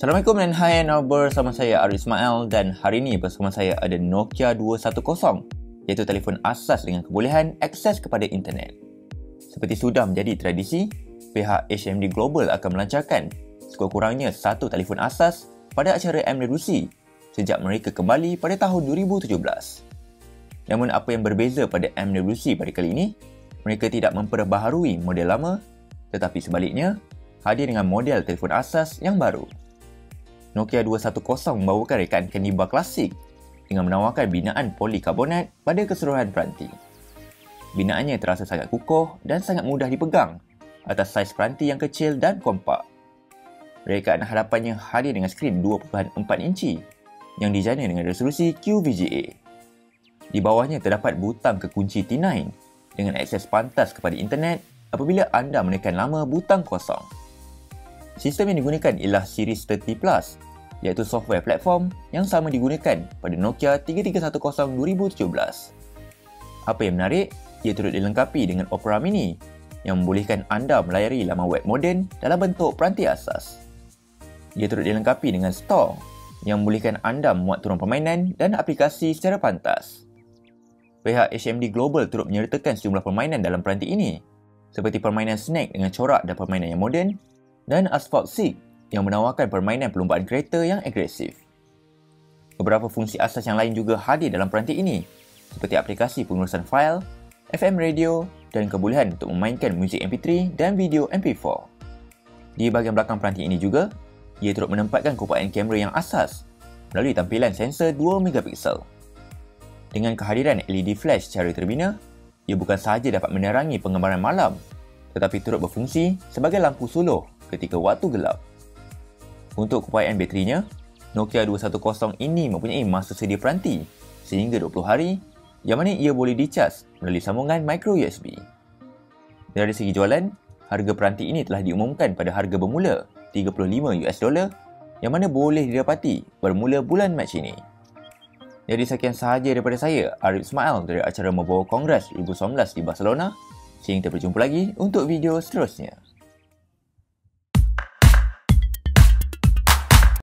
Assalamualaikum dan hai now bersama saya Arif Ismail dan hari ini bersama saya ada Nokia 210 iaitu telefon asas dengan kebolehan akses kepada internet. Seperti sudah menjadi tradisi, pihak HMD Global akan melancarkan sekurang-kurangnya satu telefon asas pada acara M Redusi sejak mereka kembali pada tahun 2017. Namun apa yang berbeza pada M Redusi pada kali ini, mereka tidak memperbaharui model lama tetapi sebaliknya hadir dengan model telefon asas yang baru. Nokia 210 membawakan rekaan kaniba klasik dengan menawarkan binaan polikarbonat pada keseluruhan peranti. Binaannya terasa sangat kukuh dan sangat mudah dipegang atas saiz peranti yang kecil dan kompak. Rekaan hadapannya hadir dengan skrin 2.4 inci yang dijana dengan resolusi QVGA. Di bawahnya terdapat butang kekunci T9 dengan akses pantas kepada internet apabila anda menekan lama butang kosong. Sistem yang digunakan ialah Series 30 Plus iaitu software platform yang sama digunakan pada Nokia 3310 2017. Apa yang menarik, ia turut dilengkapi dengan Opera Mini yang membolehkan anda melayari laman web moden dalam bentuk peranti asas. Ia turut dilengkapi dengan Store yang membolehkan anda memuat turun permainan dan aplikasi secara pantas. Pihak HMD Global turut menyertakan sejumlah permainan dalam peranti ini seperti permainan Snake dengan corak dan permainan yang moden dan Asphalt Seek yang menawarkan permainan perlumbaan kereta yang agresif. Beberapa fungsi asas yang lain juga hadir dalam peranti ini seperti aplikasi pengurusan fail, FM radio dan kebolehan untuk memainkan muzik MP3 dan video MP4. Di bahagian belakang peranti ini juga, ia turut menempatkan kupaan kamera yang asas melalui tampilan sensor 2 megapiksel. Dengan kehadiran LED flash secara terbina, ia bukan sahaja dapat menerangi penggambaran malam tetapi turut berfungsi sebagai lampu suluh ketika waktu gelap. Untuk keupayaan baterinya, Nokia 210 ini mempunyai masa sedia peranti sehingga 20 hari yang mana ia boleh dicas melalui sambungan micro USB. Dari segi jualan, harga peranti ini telah diumumkan pada harga bermula 35 US dollar yang mana boleh didapati bermula bulan Mac ini. Jadi sekian sahaja daripada saya, Arif Ismail dari acara Membawa Kongres 2019 di Barcelona. Sehingga kita berjumpa lagi untuk video seterusnya.